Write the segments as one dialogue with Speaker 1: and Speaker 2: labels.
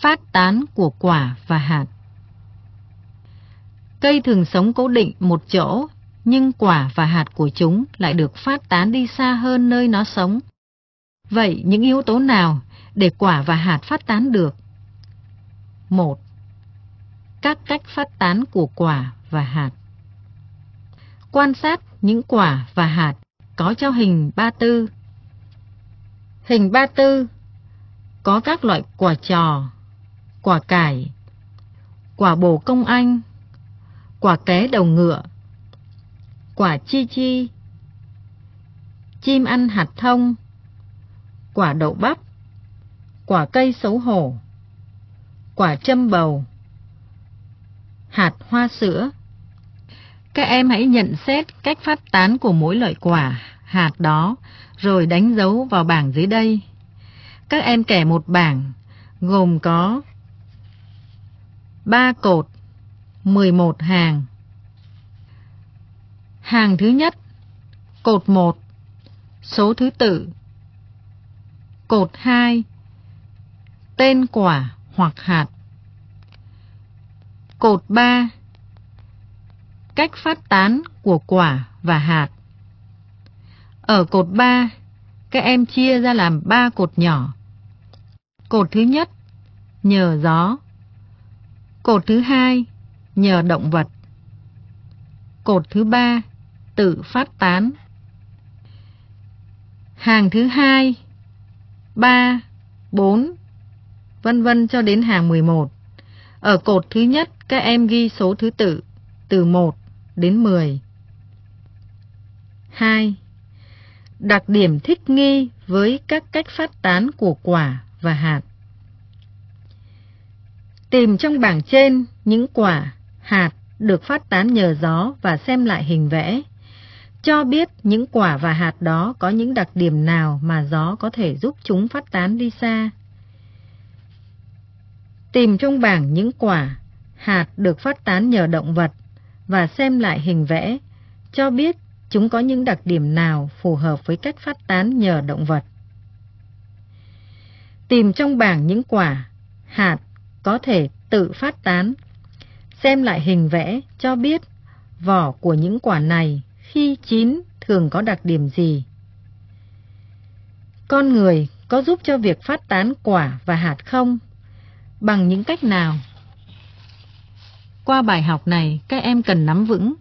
Speaker 1: Phát tán của quả và hạt Cây thường sống cố định một chỗ, nhưng quả và hạt của chúng lại được phát tán đi xa hơn nơi nó sống. Vậy những yếu tố nào để quả và hạt phát tán được? 1. Các cách phát tán của quả và hạt Quan sát những quả và hạt có cho hình ba tư. Hình ba tư có các loại quả trò, quả cải, quả bồ công anh, quả ké đầu ngựa, quả chi chi, chim ăn hạt thông, quả đậu bắp, quả cây xấu hổ, quả châm bầu, hạt hoa sữa. Các em hãy nhận xét cách phát tán của mỗi loại quả, hạt đó, rồi đánh dấu vào bảng dưới đây. Các em kẻ một bảng, gồm có 3 cột, 11 hàng. Hàng thứ nhất, cột 1, số thứ tự. Cột 2, tên quả hoặc hạt. Cột 3, cách phát tán của quả và hạt. Ở cột 3, các em chia ra làm 3 cột nhỏ. Cột thứ nhất, nhờ gió. Cột thứ hai, nhờ động vật. Cột thứ ba, tự phát tán. Hàng thứ hai, ba, bốn, vân vân cho đến hàng 11. Ở cột thứ nhất, các em ghi số thứ tự từ 1 đến 10. 2. Đặc điểm thích nghi với các cách phát tán của quả và hạt. Tìm trong bảng trên những quả, hạt được phát tán nhờ gió và xem lại hình vẽ. Cho biết những quả và hạt đó có những đặc điểm nào mà gió có thể giúp chúng phát tán đi xa. Tìm trong bảng những quả, hạt được phát tán nhờ động vật và xem lại hình vẽ, cho biết chúng có những đặc điểm nào phù hợp với cách phát tán nhờ động vật. Tìm trong bảng những quả, hạt có thể tự phát tán. Xem lại hình vẽ cho biết vỏ của những quả này khi chín thường có đặc điểm gì. Con người có giúp cho việc phát tán quả và hạt không? Bằng những cách nào? Qua bài học này, các em cần nắm vững.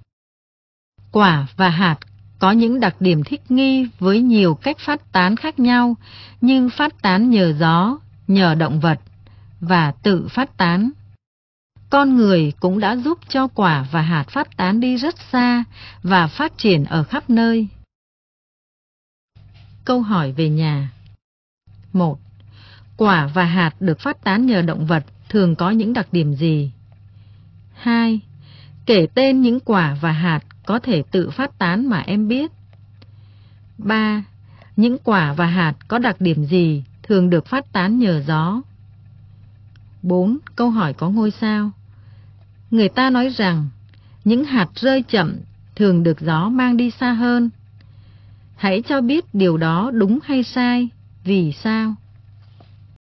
Speaker 1: Quả và hạt có những đặc điểm thích nghi với nhiều cách phát tán khác nhau như phát tán nhờ gió, nhờ động vật và tự phát tán. Con người cũng đã giúp cho quả và hạt phát tán đi rất xa và phát triển ở khắp nơi. Câu hỏi về nhà 1. Quả và hạt được phát tán nhờ động vật thường có những đặc điểm gì? 2. Kể tên những quả và hạt có thể tự phát tán mà em biết. 3. Những quả và hạt có đặc điểm gì thường được phát tán nhờ gió? 4. Câu hỏi có ngôi sao. Người ta nói rằng những hạt rơi chậm thường được gió mang đi xa hơn. Hãy cho biết điều đó đúng hay sai, vì sao?